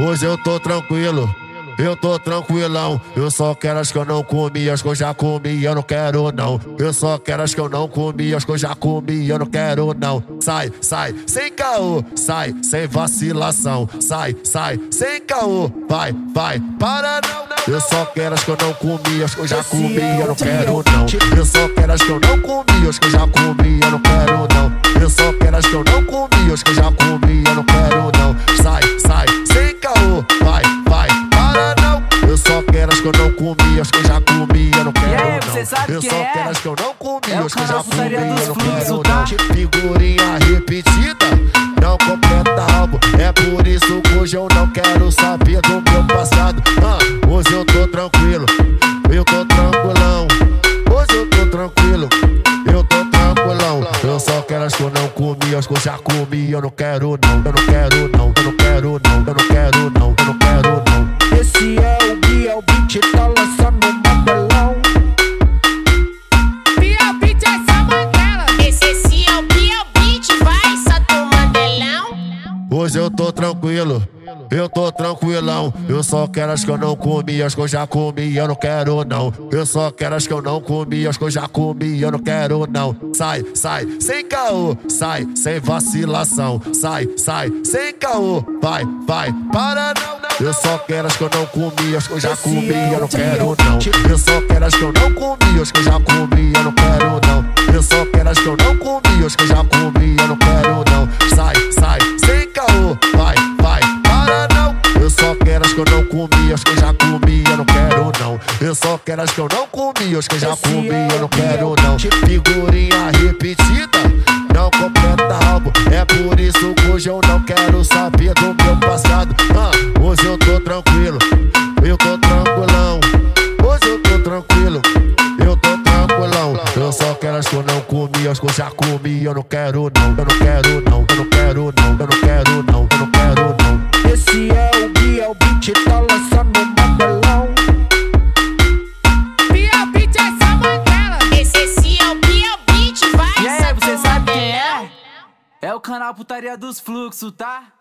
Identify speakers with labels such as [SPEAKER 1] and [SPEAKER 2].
[SPEAKER 1] Hoje eu tô tranquilo. Eu tô tranquilão, eu só quero as que eu não comi, as que eu já comi, eu não quero não. Eu só quero as que eu não comi, as que eu já comi, eu não quero não. Sai, sai, sem caô, sai, sem vacilação. Sai, sai, sem caô, vai, vai, para não. Eu só quero as que eu não comi, as que eu já comi, eu não quero não. Eu só quero as que eu não comi, as que eu já comi, eu não quero não. Eu só quero as que eu não comi, as que eu já comi, eu não quero as que eu não comi, as que eu já comi, eu não quero
[SPEAKER 2] E aí,
[SPEAKER 1] não. eu só
[SPEAKER 2] é?
[SPEAKER 1] quero as que eu não comi,
[SPEAKER 2] É
[SPEAKER 1] as que eu já comi, eu não quero
[SPEAKER 2] tá?
[SPEAKER 1] não. Figurinha repetida, não completa álbum. É por isso que hoje eu não quero saber do meu passado. Ah, hoje eu tô tranquilo, eu tô tranquilão. Hoje eu tô tranquilo, eu tô tranquilão. Eu só quero as que eu não comi, as que eu já comi. Eu não quero não, eu não quero não, eu não quero não, eu não quero não, Hoje eu tô tranquilo, eu tô tranquilão. Eu só quero as que eu não comi, as que eu já comi, eu não quero não. Eu só quero as que eu não comi, as que eu já comi, eu não quero não. Sai, sai, sem caô, sai, sem vacilação. Sai, sai, sem caô, vai, vai, para não, não. Eu só quero as que eu não comi, as que eu já comi, eu não quero não. Eu só quero as que eu não comi, as que eu já comi, eu não quero não. Comi, eu não quero não. Eu só quero as que eu não comi, as que eu já comi, eu não quero não. Figurinha repetida, não completa álbum. É por isso que hoje eu não quero saber do meu passado. Ah, hoje eu tô tranquilo, eu tô tranquilão. Hoje eu tô tranquilo, eu tô tranquilão. Eu só quero as que eu não comi, as que eu já comi. Eu não quero não, eu não quero não, eu não quero não, eu não quero não, eu não quero não.
[SPEAKER 2] É o canal Putaria dos Fluxos, tá?